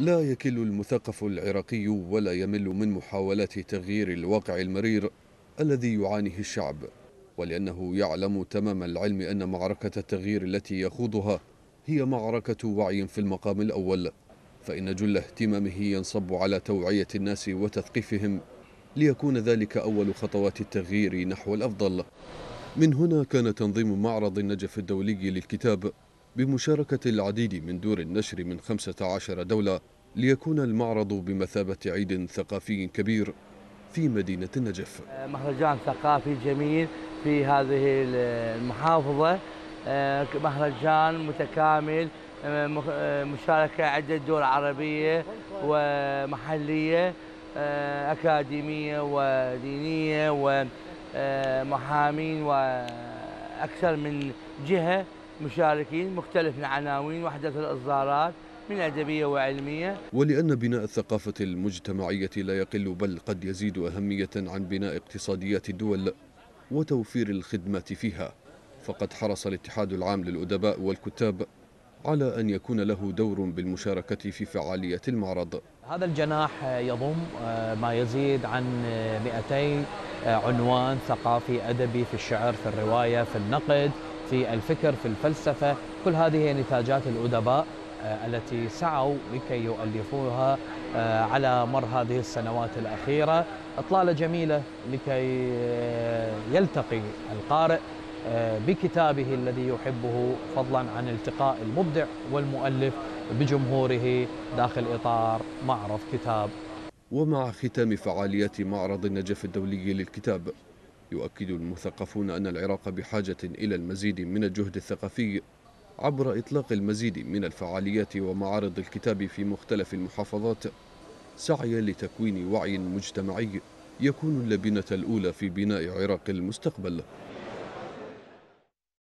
لا يكل المثقف العراقي ولا يمل من محاولات تغيير الواقع المرير الذي يعانيه الشعب ولأنه يعلم تمام العلم أن معركة التغيير التي يخوضها هي معركة وعي في المقام الأول فإن جل اهتمامه ينصب على توعية الناس وتثقيفهم ليكون ذلك أول خطوات التغيير نحو الأفضل. من هنا كان تنظيم معرض النجف الدولي للكتاب بمشاركة العديد من دور النشر من 15 دولة ليكون المعرض بمثابة عيد ثقافي كبير في مدينة النجف. مهرجان ثقافي جميل في هذه المحافظة. آه، مهرجان متكامل آه، آه، مشاركة عدة دول عربية ومحلية أكاديمية ودينية ومحامين وأكثر من جهة. مشاركين مختلف العناوين وحدة الإصدارات من أدبية وعلمية. ولأن بناء الثقافة المجتمعية لا يقل بل قد يزيد أهمية عن بناء اقتصاديات الدول وتوفير الخدمات فيها. فقد حرص الاتحاد العام للأدباء والكتاب على أن يكون له دور بالمشاركة في فعالية المعرض. هذا الجناح يضم آه، ما يزيد عن 200 آه، عنوان ثقافي أدبي في الشعر في الرواية في النقد. في الفكر في الفلسفة كل هذه نتاجات الأدباء آه، التي سعوا لكي يؤلفوها آه، على مر هذه السنوات الأخيرة. إطلالة جميلة لكي آه، يلتقي القارئ بكتابه الذي يحبه فضلا عن التقاء المبدع والمؤلف بجمهوره داخل إطار معرض كتاب. ومع ختام فعاليات معرض النجف الدولي للكتاب. يؤكد المثقفون أن العراق بحاجة إلى المزيد من الجهد الثقافي عبر إطلاق المزيد من الفعاليات ومعارض الكتاب في مختلف المحافظات سعيا لتكوين وعي مجتمعي يكون اللبنة الأولى في بناء عراق المستقبل.